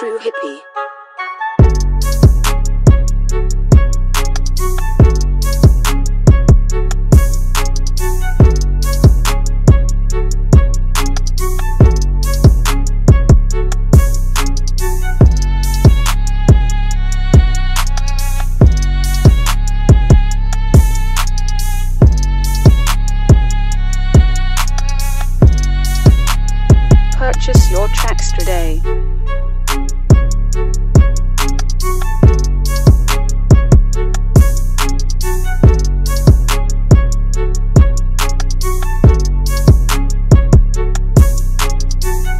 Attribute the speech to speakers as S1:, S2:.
S1: true hippie. Purchase your tracks today.